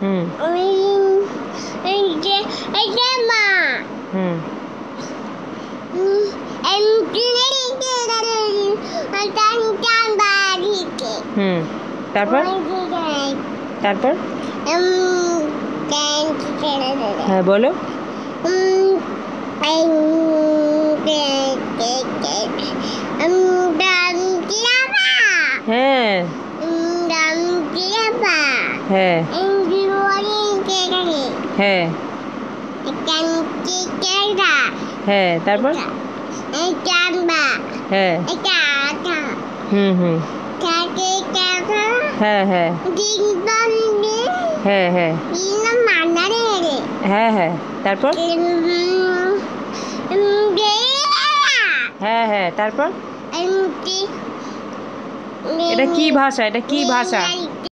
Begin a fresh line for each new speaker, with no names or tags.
হুম হুম হুম তারপর? তারপর? হ্যাঁ বলো। হ্যাঁ। হ্যাঁ। হ্যাঁ। হ্যাঁ তারপর? হ্যাঁ। হুম হুম। হ্যাঁ হ্যাঁ। হ্যাঁ হ্যাঁ। হ্যাঁ হ্যাঁ। তারপর? হ্যাঁ হ্যাঁ। তারপর? এটা কি ভাষা? এটা কি ভাষা?